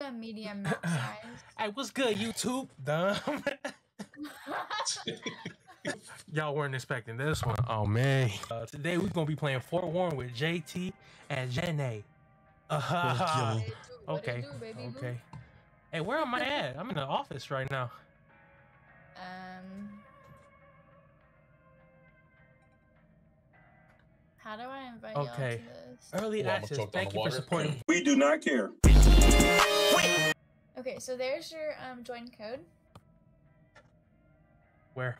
a medium map size. Hey, what's good, YouTube? Dumb. Y'all weren't expecting this one. Oh man. Uh, today we're gonna be playing Forewarned with JT and Jenny. Uh, What it do, what it okay. do. Okay. Hey, where am I at? I'm in the office right now. Um. How do I invite y'all Okay. to this? Early Well, access. Thank the you for water. supporting. We do not care. Okay, so there's your um join code Where?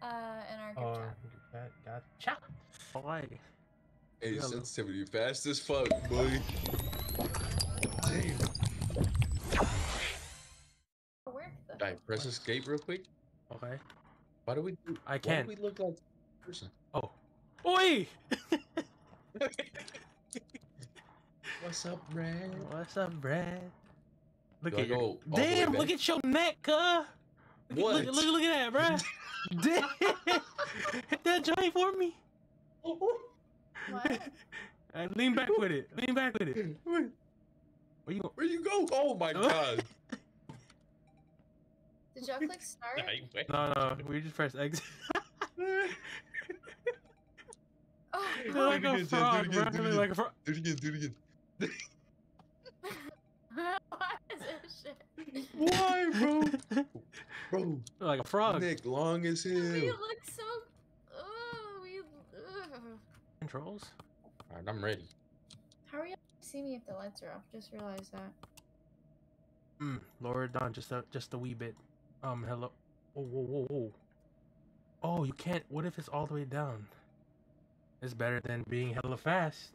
uh in our group Oh, chat. got gotcha. Alright. Hey, Hello. sensitivity fast as fuck, boy. Damn. Work the Alright, press escape real quick. Okay. Why do we do? I can't. do we look like person? Oi! What's up, Brad? What's up, Brad? Look Do at your go all the way damn! Look at your neck, huh? Look, at- What? Look, look, look at that, bruh. Damn! Hit that joint for me. What? Uh, lean back with it. Lean back with it. Where Where you go? where you go? Oh my god. Did y'all click start? No, no. We just press exit. Oh, You Do it like again, a Jen, do it frog, again, bro. do it look like a frog. Do it again, do it again. what is this shit? Why, bro? Bro, Look like a frog. neck long as We hell. look so. Oh, we. Ugh. Controls. Alright, I'm ready. How are you see me if the lights are off? Just realized that. Mm, lower it down just a just a wee bit. Um, hello. Whoa, whoa, whoa, whoa. Oh, you can't. What if it's all the way down? It's better than being hella fast.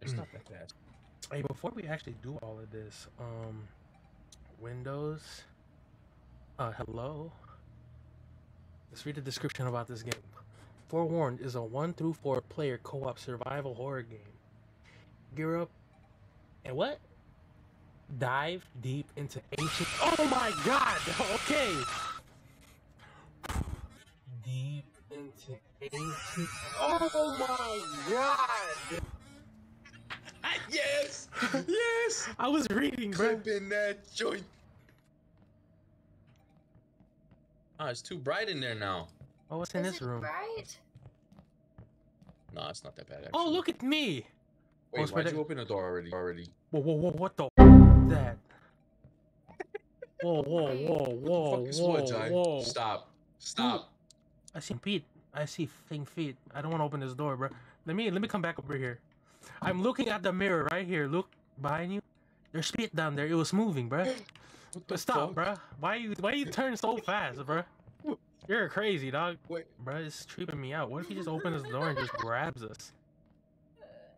It's not that fast. Hey, before we actually do all of this, um, Windows. Uh, hello. Let's read the description about this game. Forewarned is a one through four player co-op survival horror game. Gear up and what? Dive deep into ancient. Oh my god! Okay. Deep into ancient. Oh my god! yes! Yes! I was reading, bro. Clip in that joint. Ah, it's too bright in there now. Oh, what's in Is this it room? Bright? No, it's not that bad. Actually. Oh, look at me! Wait, it's why'd better- you open the door already? Already? Whoa, whoa, whoa! What the that? Whoa, whoa, Wait. whoa, whoa, Fuck is whoa, what, Jai? whoa! Stop! Stop! I see feet. I see thing feet. I don't want to open this door, bro. Let me let me come back over here. I'm looking at the mirror right here. Look behind you. There's feet down there. It was moving, bro. But stop, fuck? bro. Why you why you turn so fast, bro? You're crazy, dog. Wait, Bro, it's tripping me out. What if he just opens his door and just grabs us?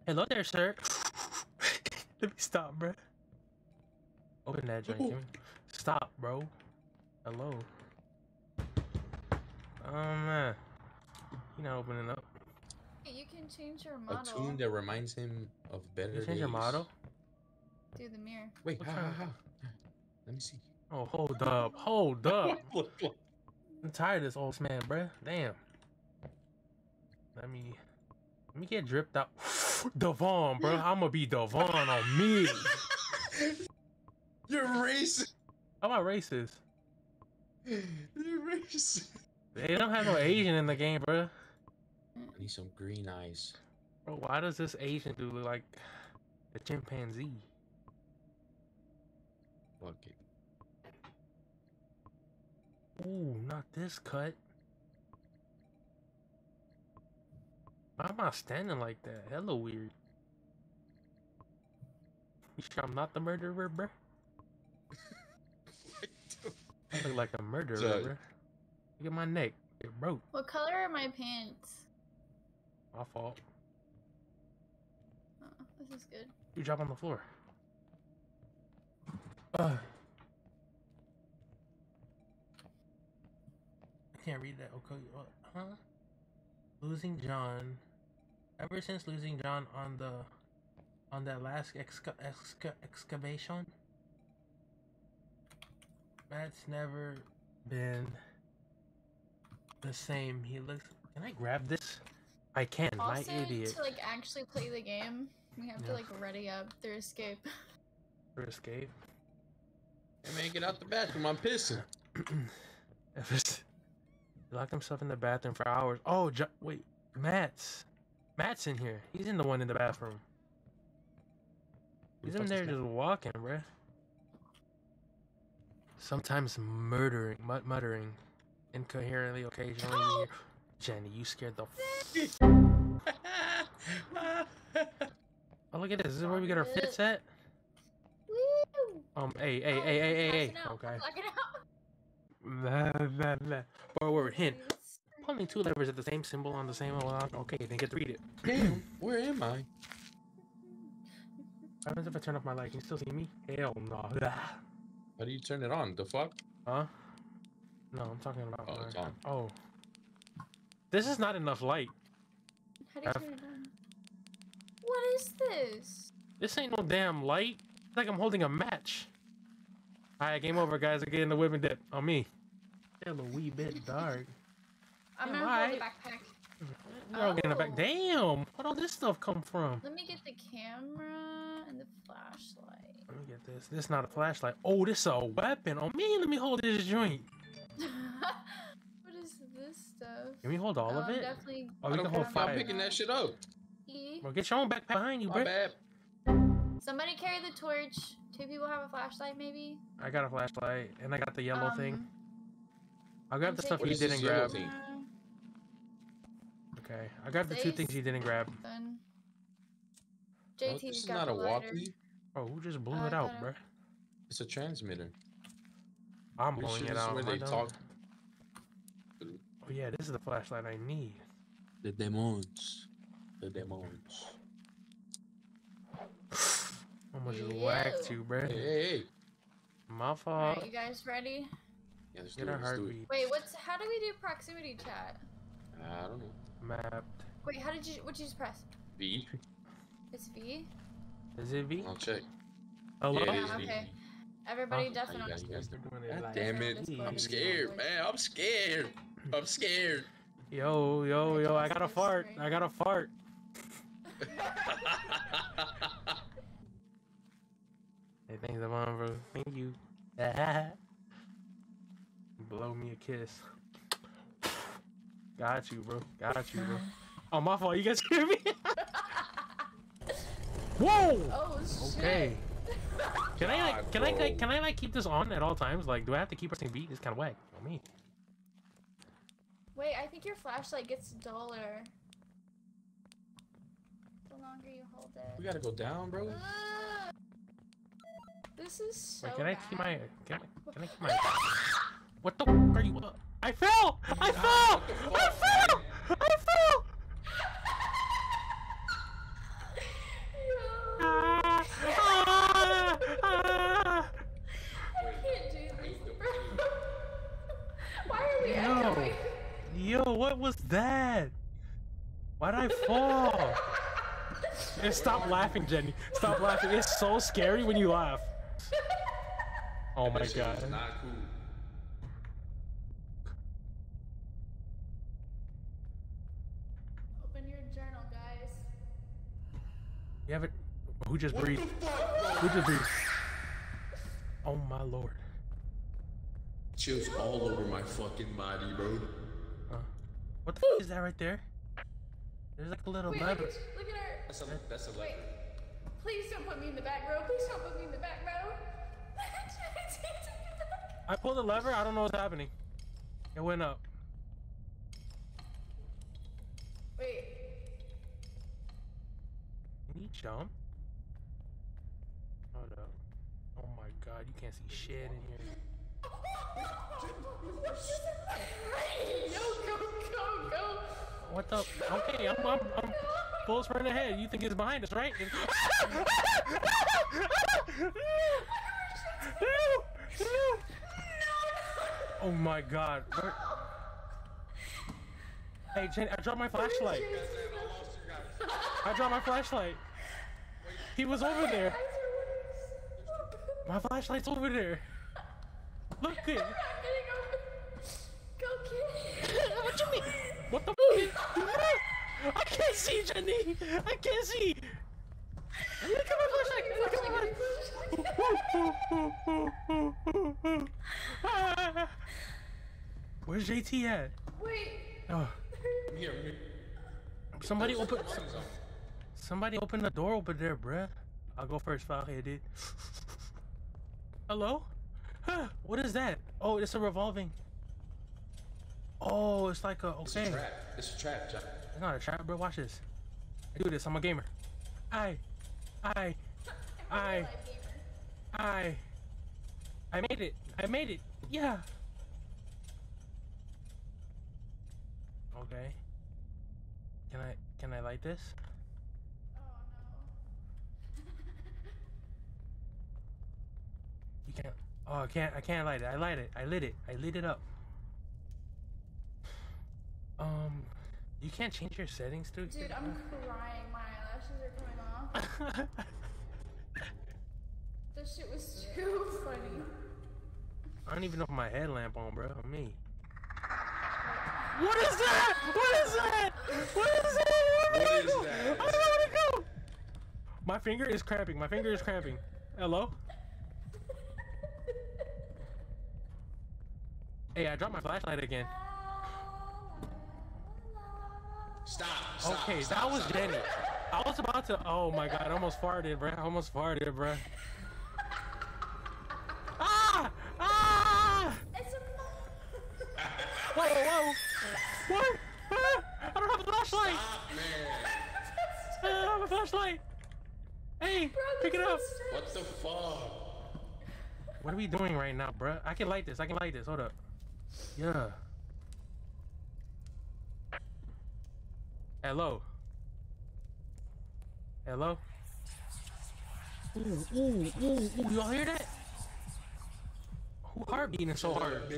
Hello there, sir. Let me stop, bro. Open that joint. Stop, bro. Hello. Oh man. He not opening up. Hey, You can change your model. a tune that reminds him of better You change your model? Do the mirror. Wait, What ha, ha, ha. Let me see. Oh, hold up. Hold up. Look, look. I'm tired of this old man, bruh. Damn. Let me let me get dripped out. Devon, bro. I'ma be Devon on me. You're racist. How about racist? You're racist. They don't have no Asian in the game, bro. I need some green eyes. Bro, why does this Asian dude look like a chimpanzee? Fuck it. Ooh, not this cut. Why am I standing like that? Hella weird. You sure I'm not the murderer, bro? I look like a murderer, Sorry. bro. Look at my neck. It broke. What color are my pants? My fault. Oh, this is good. You drop on the floor. Uh. I can't read that. Okay, what? Huh? Losing John. Ever since losing John on the on that last exca- exca- excavation, Matt's never been the same. He looks. Can I grab this? I can. Also, my idiot. to like actually play the game, We have Yeah. to like ready up their escape. For escape. Hey man, get out the bathroom. I'm pissing. if it's he locked himself in the bathroom for hours. Oh, jo- wait, Matt's Matt's in here. He's in the one in the bathroom. He's in there just walking, bruh. Sometimes murdering, mut- muttering, incoherently. Occasionally, you hear, Jenny, you scared the. F- oh, look at this. This is where we get our fits at. Woo! Um, hey, hey, hey, hey, hey, hey. Okay. Lock it out. Blah, blah, blah. Forward hint. Pulling two levers at the same symbol on the same line. Okay, then get to read it. Damn, where am I? What happens if I turn off my light? Can you still see me? Hell no. Blah. How do you turn it on? The fuck? Huh? No, I'm talking about. Oh, it's my- on. Oh. This is not enough light. How do you F. turn it on? What is this? This ain't no damn light. It's like I'm holding a match. Alright, game over, guys. I get in the whip and dip on me. Still a wee bit dark. I'm Yeah, gonna why? hold the backpack. You're all getting it back. Damn! Where'd all this stuff come from? Let me get the camera and the flashlight. Let me get this. This is not a flashlight. Oh, this is a weapon. Oh, me. Let me hold this joint. what is this stuff? Can we hold all Oh, of it? Definitely Oh, I we don't can hold fuck about five. picking that shit up. E. Well, get your own backpack behind you, My bro. bad. Somebody carry the torch. Two people have a flashlight, maybe. I got a flashlight and I got the yellow thing. Um, I'll grab I'm the stuff taking you What is this didn't grab. thing? Okay, I grabbed the two things Stace? you didn't grab. Done. Oh, JT's this is got not a walkie. Oh, who just blew Uh, it out, got bruh? It's a transmitter. I'm blowing shit it is out. where am they dumb? talk. Oh yeah, this is the flashlight I need. The demons. The demons. Almost just whacked Ew. you, bruh. Hey, hey, hey. My fault. Alright, you guys ready? Yeah, let's Get do a it. Let's do it. Wait, what's how do we do proximity chat? I don't know. Mapped. Wait, how did you what did you just press? V. It's V? Is it V? I'll check. Hello? Yeah, it Yeah, is V. okay. Everybody Huh? definitely How you knows. guys- you guys Doing God damn it. I'm scared, man. I'm scared. I'm scared. Yo, yo, yo! I got a fart. I got a fart. Hey, thanks, Devon, bro. Thank you. Blow me a kiss. Got you, bro. Got you, bro. Oh, my fault. You guys hear me? Whoa! Oh shit. Okay. Can I like? God, Can I like? Can I like keep this on at all times? Like, do I have to keep pressing B? It's kind of whack on me. Wait, I think your flashlight gets duller. The longer you hold it. we gotta go down, bro. Ugh. This is so Wait, can I keep my? Can I? Can I keep my? What the f- are you? Uh, I fell! I fell! what the I fell! I fell! Ah, ah, ah. I can't do this, bro. Why are we No. echoing? Yo, what was that? Why did I fall? Eh, Stop laughing, Jenny. Stop laughing. It's so scary when you laugh. Oh my That shit was god. Not cool. Open your journal, guys. You have it. Who just What breathed? Who just breathed? Oh my lord. Chills all over my fucking body, bro. What the f is that right there? There's like a little Wait, look lever. at, look at her. That's a that's a Wait. Please don't put me in the back row. Please don't put me in the back row. I pulled the lever. I don't know what's happening. It went up. Wait. Can you jump? Hold up. Oh my god, you can't see shit in here. What the? Okay, I'm, I'm, I'm full sprint ahead. You think it's behind us, right? No! No! Oh my god. Where... Hey, Jen, I dropped my flashlight. I dropped my flashlight. He was over there. My flashlight's over there. Look here. Go. Kid. what you mean? What the? I can't see, Jenny. I can't see. Look at my flashlight. Look at my. ah. Where's JT at? Wait. Oh. Here, here. Somebody open. Somebody open the door over there, bruh. I'll go first, Fahid. Hello? Huh, what is that? Oh, it's a revolving. Oh, it's like a It's a trap. It's a trap, John. It's not a trap, bro. Watch this. I do this. I'm a gamer. I, I, I'm a I- real life gamer. I. I made it. I made it. Yeah. Okay. Can I can I light this? Oh no. You can't. Oh, I can't. I can't light it. I light it. I lit it. I lit it up. Um, you can't change your settings, dude. Dude, I'm crying. My eyelashes are coming off. This shit was too funny. I don't even know if my headlamp on, bro. Me. What is that? What is that? What is that? What Where is did it go? I don't know where to go. My finger is cramping. My finger is cramping. Hello? Hey, I dropped my flashlight again. Stop. stop Okay, stop, that was stop. Jenny. I was about to. Oh my god, I almost farted, bro. I almost farted, bro. Ah! Ah! It's a Whoa, whoa! What? Ah! I don't have a flashlight! Stop, man. I don't have a flashlight! Hey, Bro, pick it up! What the fuck? What are we doing right now, bro? I can light this. I can light this. Hold up. Yeah. Hello. Hello. Ooh, ooh, ooh, ooh! Y'all hear that? Who heart beating so hard?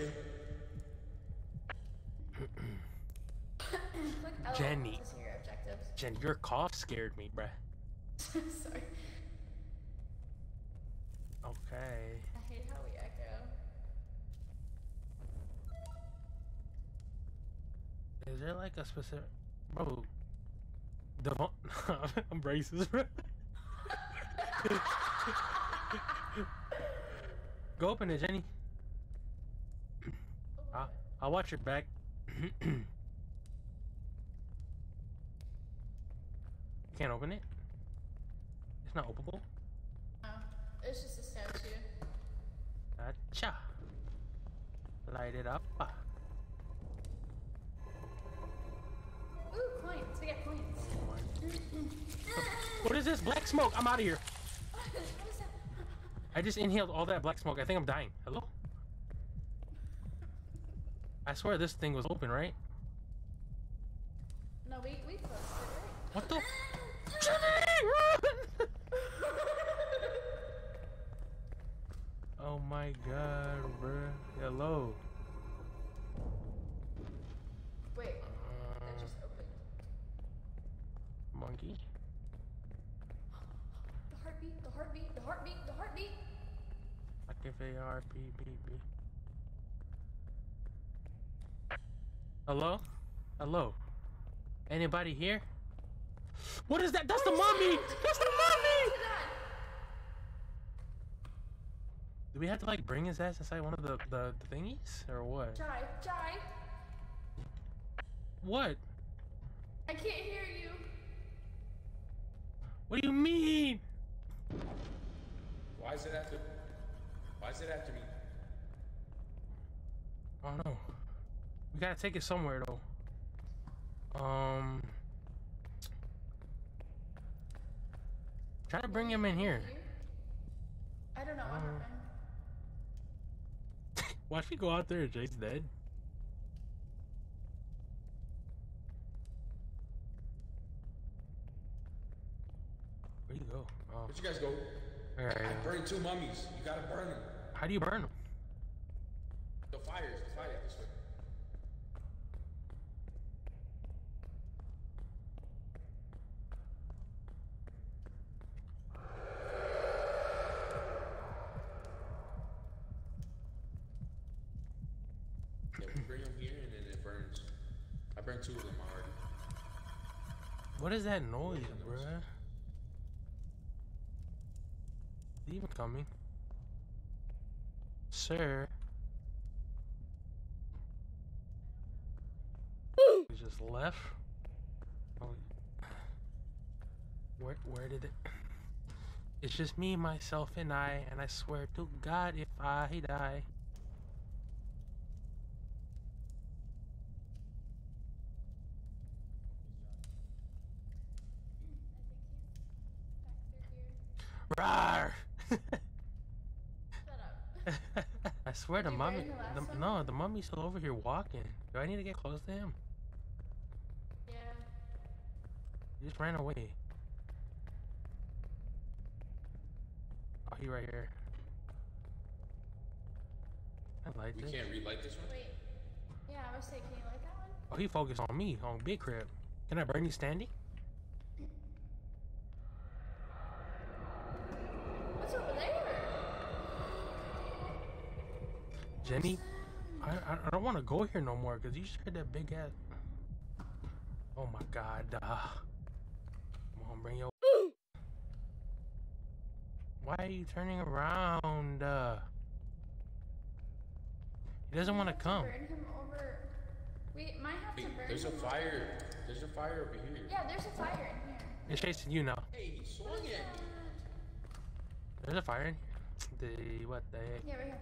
Jenny. your. Jen, your cough scared me, bruh. Sorry. Okay. Is there like a specific bro? Devon, I'm racist, bro. Go open it, Jenny. I'll, I'll watch your back. can't open it. It's not openable. No, it's just a statue. Gotcha. Light it up. Ooh, coins. We get coins. What is this? Black smoke. I'm out of here. what is that? I just inhaled all that black smoke. I think I'm dying. Hello? I swear this thing was open, right? No, we, we closed it, What the? right? Run! oh my god, bruh. Hello. Wait, Uh, that just opened. Monkey. The heartbeat, the heartbeat, the heartbeat, the heartbeat. I can. Hello? Hello? Anybody here? What is that? That's the mummy! That's the mummy! Do we have to like bring his ass inside one of the, the, the thingies? Or what? Jai, Jai, What? I can't hear you. What do you mean? Why is it after? Why is it after me? I don't know. We gotta take it somewhere though. Um. Try to bring him in here. I don't know what Uh, happened. Watch me go out there and Jay's dead. Where'd you go? Oh, Where'd you guys go? I burned two mummies. You gotta burn them. How do you burn them? The fires, the fires this way. Yeah, bring them here and then it burns. I burned two of them already. What is that noise, bruh? Even coming? sir. He just left. Oh, where where did it? It's just me, myself, and I, and I swear to God, if I die. Rawr! Shut up. I swear Did the mummy. the last The, one? no, the mummy's still over here walking. Do I need to get close to him? Yeah. He just ran away. Oh, he right here. I like We this. can't relight this one? Wait. Yeah, I was saying, can you like that one? Oh, he focused on me, on Big Crib. Can I burn you standing? What's over there? Jenny, I, I, I don't want to go here no more because you shared that big ass. Oh my god. Uh, come on, bring your. Why are you turning around? Uh, he doesn't want to come. Burn him over. We might have Hey, to burn there's a him. fire. There's a fire over here. Yeah, there's a fire in here. It's chasing you now. Hey, he swung at me. There's a fire in. The what the heck? Yeah, right here.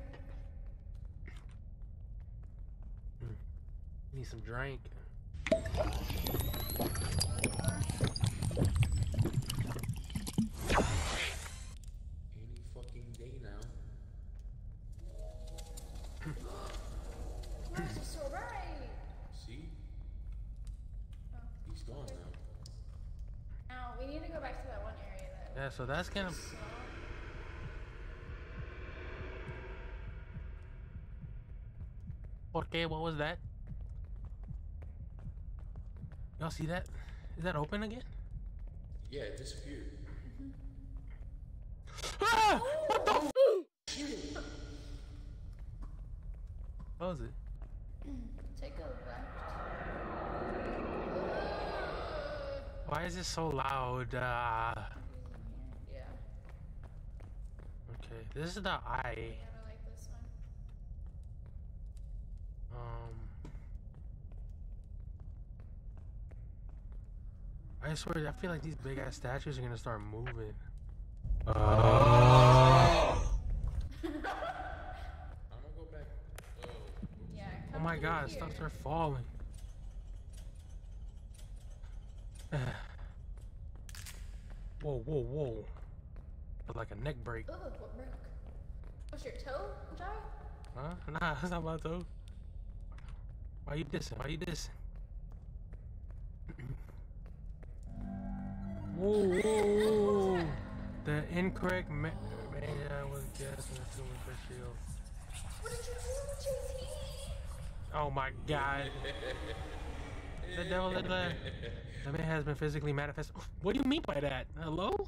Hmm. Need some drink. Any fucking day now. Yours is so right. See? Oh. He's gone now. Now, we need to go back to that one area that Yeah, so that's gonna. we saw. Okay, what was that? Y'all see that? Is that open again? Yeah, it disappeared. Ah! What the? F- what was it? Take a left. Why is it so loud? Uh, Yeah, okay, this is the eye. I gotta like this one. Um, I swear, I feel like these big ass statues are gonna start moving. I'm gonna go back. Oh, Yeah. Oh my god, here. stuff are falling. whoa, whoa, whoa. That's like a neck break. Ugh, what broke? Was your toe dry? Huh? Nah, that's not my toe. Why you dissing? Why you dissing? whoa, whoa, whoa. The incorrect ma- media was guessed in the human shield. What did you do, JT? Oh my god. the devil is the the man has been physically manifest. What do you mean by that? Hello?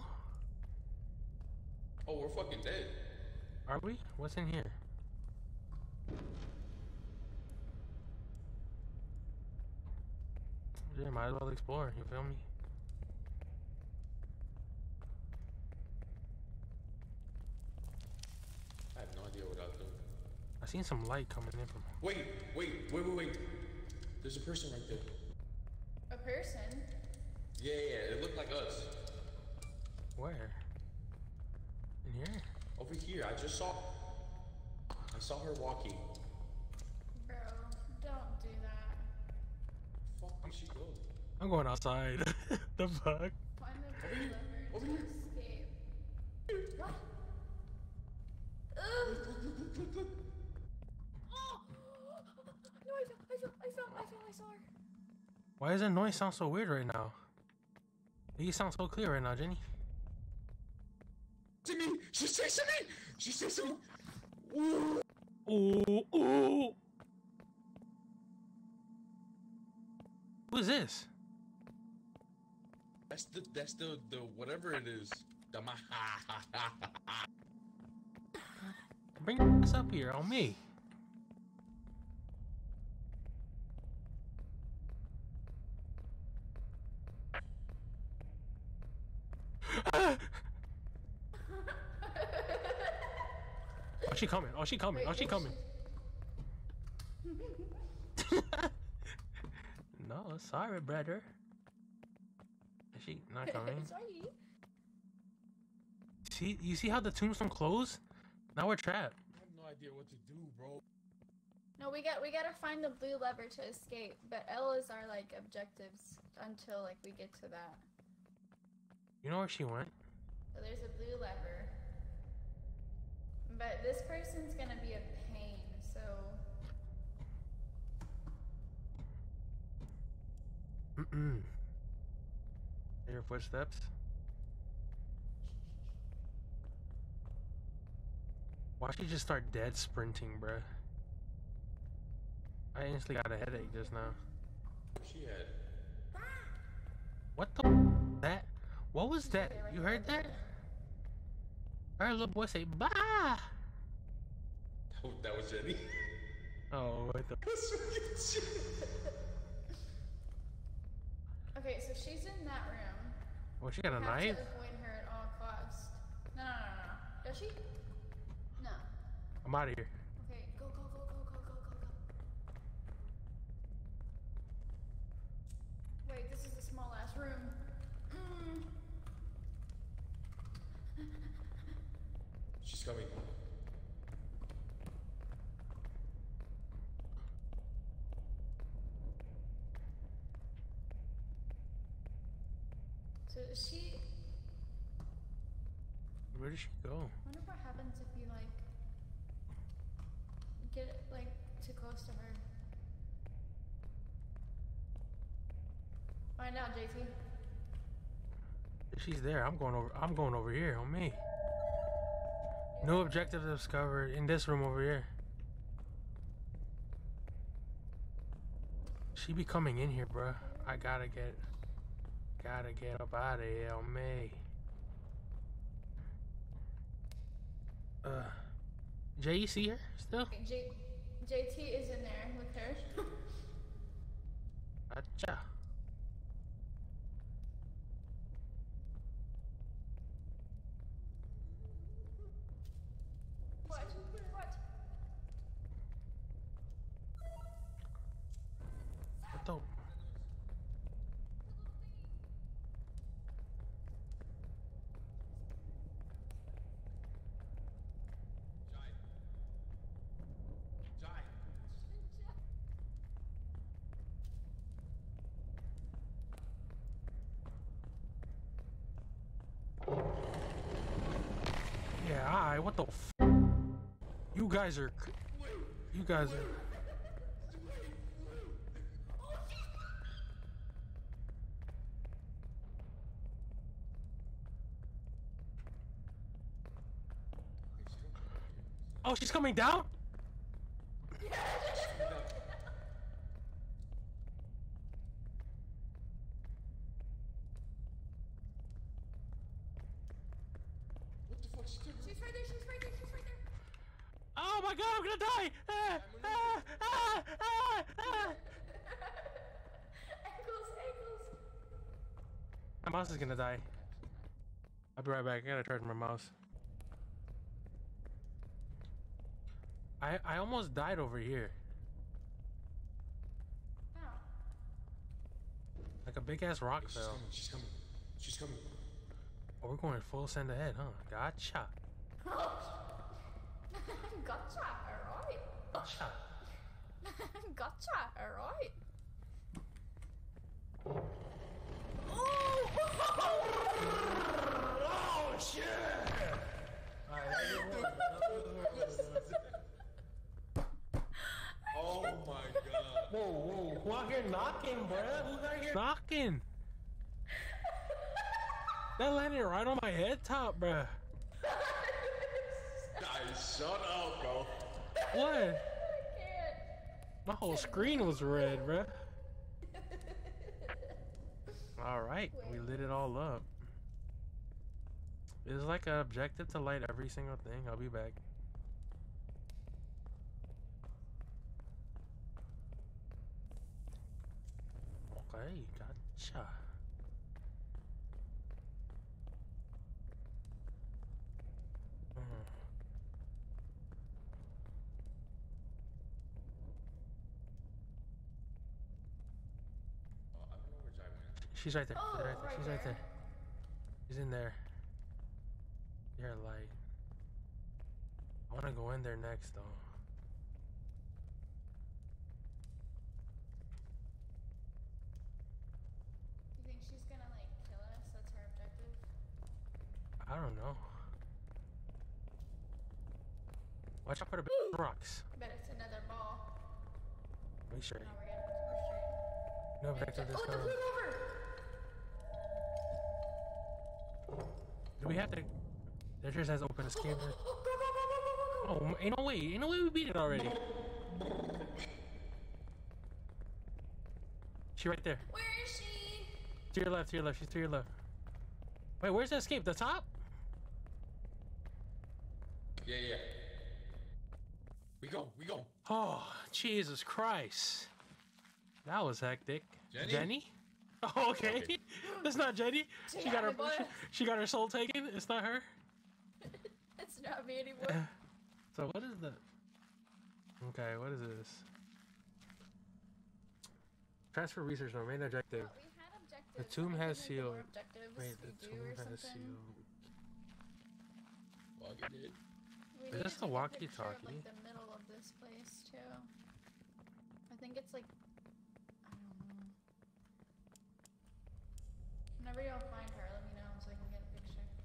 oh, we're fucking dead. Are we? What's in here? Yeah, might as well explore, you feel me? I have no idea what I'll do. I seen some light coming in from Wait, wait, wait, wait, wait. There's a person right there. A person? Yeah, yeah, it looked like us. where? In here? Over here, I just saw. I saw her walking. Bro, don't do that. Fuck she go? I'm going outside. the fuck? Oh! No, I I I I I saw her. Why does the noise sound so weird right now? You sound so clear right now, Jenny. To me! She's chasing me! She's chasing me! Ooh, ooh. Who is this? That's the that's the the whatever it is. The ma Bring your ass up here on me. Oh, she coming. Oh, she coming. Wait, oh, she coming. no, sorry, brother. Is she not coming? Sorry. see, you see how the tombstone closed? Now we're trapped. I have no idea what to do, bro. No, we got we gotta find the blue lever to escape, but L is our like objectives until like we get to that. You know where she went? So there's a blue lever. But this person's gonna be a pain, so Mm. Hear your footsteps? Why she just start dead sprinting, bruh? I instantly got a headache just now. She at? What the that? What was that? You heard that? I heard a little boy say bye. Oh, that was Jenny. Oh, what the? Okay, so she's in that room. What? She got a Have knife? to avoid her at all costs. No, no, no, no, no. Does she? No. I'm out of here. Okay, go, go, go, go, go, go, go, go. Wait, this is a small ass room. Mm. She's coming. So is she? Where did she go? I wonder what happens if you like get like too close to her. Find out, JT. If she's there, I'm going over. I'm going over here on me. No objective discovered in this room over here. She be coming in here, bruh. I gotta get, gotta get up out of here on me. Uh, Jay, you see her still? J- JT is in there with her. Gotcha. what? What? What the? Jai. Jai. I. What the? F- you guys are. You guys are. Oh, she's coming down? What the fuck? She took She's right there, she's right there, she's right there. Oh my god, I'm gonna die! Ah, ah, ah, ah, ah. ankles, ankles. My mouse is gonna die. I'll be right back. I gotta charge my mouse. I I almost died over here. Ow. Like a big ass rock She's fell. coming. She's coming. She's coming. Oh, we're going full send ahead, huh? Gotcha. gotcha, alright. Gotcha. gotcha, alright. Oh shit! Oh my god. Whoa, whoa, who out here knocking, bruh? Who's out here knocking? That landed right on my head top, bruh. Guys, shut up, bro. What? My whole screen was red, bruh. Alright, we lit it all up. It's like an objective to light every single thing. I'll be back. Okay, gotcha. Mm. She's right there. Oh, right there. She's right there. Oh, She's in there. You're light. I want to go in there next, though. You think she's gonna like kill us? That's her objective. I don't know. Watch out for the big rocks. But it's another ball. We sure. No, we're good. We're straight. No objective this Oh, the blue lever! Do we have to? There just has open a Oh, go! Oh, ain't no way. Ain't no way we beat it already. She right there. Where is she? To your left, to your left. She's to your left. Wait, where's the escape? The top? Yeah, yeah. We go, we go. Oh, Jesus Christ. That was hectic. Jenny? Oh, okay. Okay. That's not Jenny. She She got got her she, she got her soul taken. It's not her. It's not me anymore. So what is the Okay, what is this? Transfer research no main objective. Well, we had objectives. The tomb has think we sealed. Wait, the tomb has something. sealed. Well, did. We Is need this the walkie-talkie? Like the middle of this place too. I think it's like I don't know. Whenever y'all find her, let me know so I can get a picture of the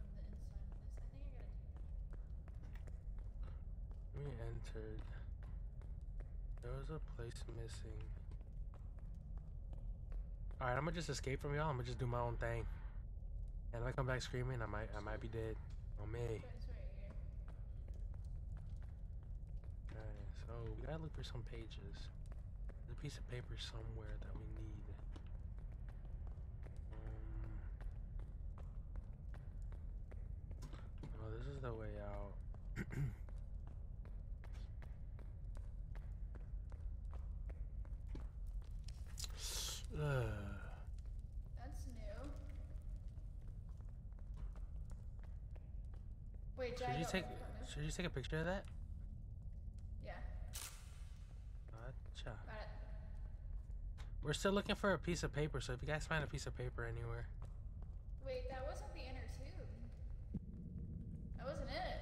inside of this. I think I gotta. We entered. There was a place missing. Alright, I'm gonna just escape from y'all. I'm gonna just do my own thing. And if I come back screaming, I might I might be dead. On me. Alright, so we gotta look for some pages. There's a piece of paper somewhere that we need. Um, oh, this is the way out. That's new. Wait, Should you take should you take a picture of that? Yeah, Gotcha. got it. We're still looking for a piece of paper, so if you guys find a piece of paper anywhere. Wait, that wasn't the inner tube. That wasn't it.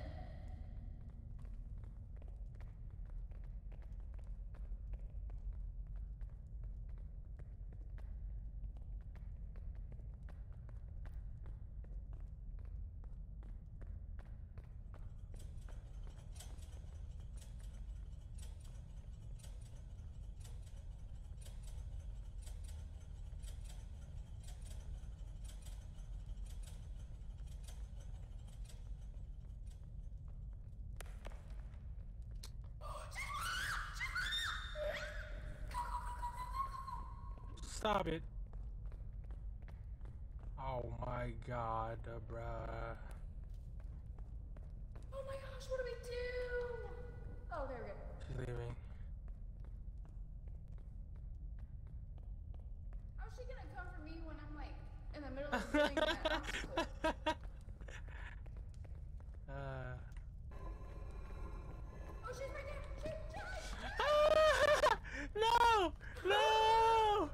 Stop it. Oh my god, uh, bruh. Oh my gosh, what do we do? Oh, there we go. She's leaving. How's she gonna come for me when I'm like in the middle of doing that obstacle? uh. Oh, she's right there. She, she, Ah! No! No!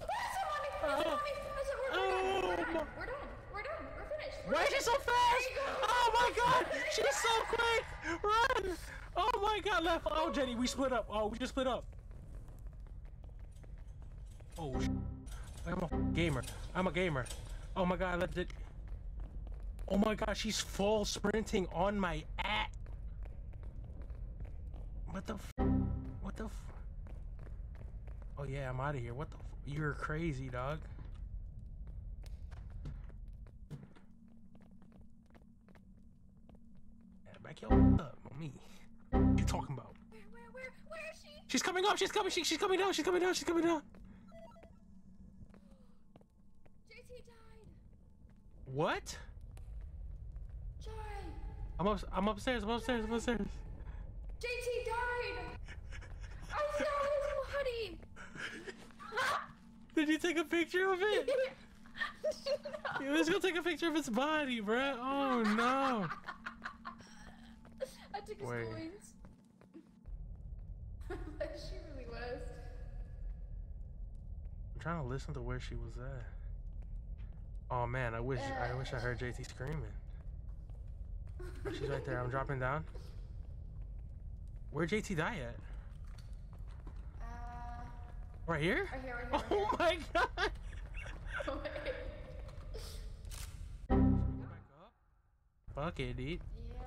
That's a money. That's a money. That's a, we're, we're, done. we're, Oh, done. my- we're done. We're done. We're finished. We're Why is she finished. so fast? Oh my god! She's so quick! Run! Oh my god, left. Oh, Jenny, we split up. Oh, we just split up. Oh, I'm a gamer. I'm a gamer. Oh my god, let it. Oh my god, she's full sprinting on my at. What the? What the? Oh yeah, I'm out of here. What the? You're crazy, dog. Back your up on me. What you talking about? She's coming up. She's coming. She, she's coming down. She's coming down. She's coming down. JT died. What? I'm up. I'm upstairs. I'm upstairs. I'm upstairs. JT died. I found his body. Did you take a picture of it? no. Let's go take a picture of its body, bruh. Oh no. I took his Wait. coins. she really was. I'm trying to listen to where she was at. Oh man, I wish I wish I heard JT screaming. She's right there. I'm dropping down. Where JT die at? Uh, Right here? right here, right here. Oh my god! Fuck it, dude. Yeah.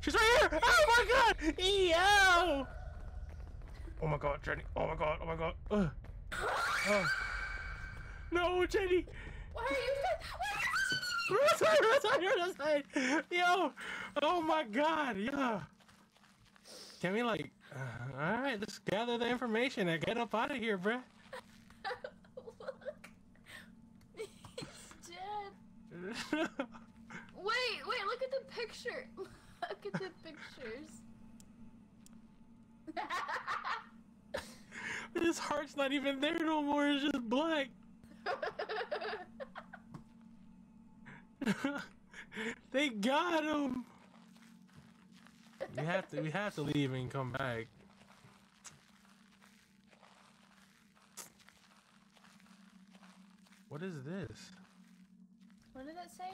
She's right here! Oh my god! Yo! Oh my god, Jenny. Oh my god, oh my god. Ugh. Oh. No, Jenny! Why are you? Why Other side, other side, other side. Yo! Oh my god, yeah. Can we like, uh, alright, let's gather the information and get up out of here, bruh. Look. He's dead. Wait, wait, look at the picture. Look at the pictures. His heart's not even there no more, it's just black. they got him. We have to we have to leave and come back. What is this? what did it say?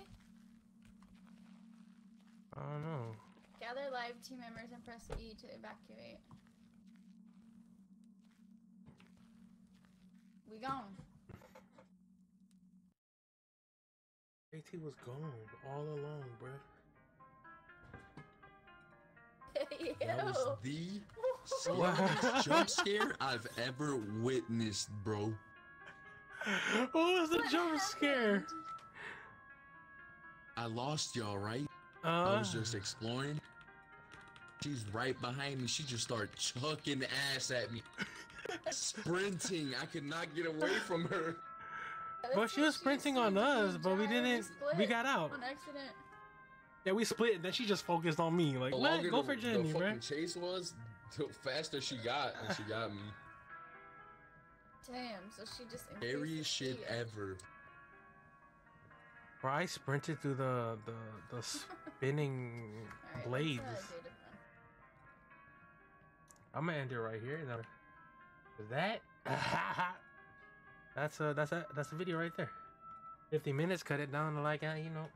I don't know. Gather live team members and press E to evacuate. We gone. AT was gone all along, bruh. That was the Wow. scariest jump scare I've ever witnessed, bro. What was the What jump scare? I lost y'all, right? I Uh, was just exploring. She's right behind me. She just started chucking ass at me. Sprinting. I could not get away from her. Well, That's she was sprinting on us, but we didn't. We split got out. on accident. Yeah, we split, and then she just focused on me. Like, The let go the, for Jenny, the bruh. fucking chase was, the faster she got, and she got me. Damn, so she just increased the Scariest shit speed. ever. Bro, I sprinted through the the the spinning Alright, blades. let's, uh, do this one. I'm gonna end it right here. That that's a that's a that's a video right there. 50 minutes. Cut it down to like uh, you know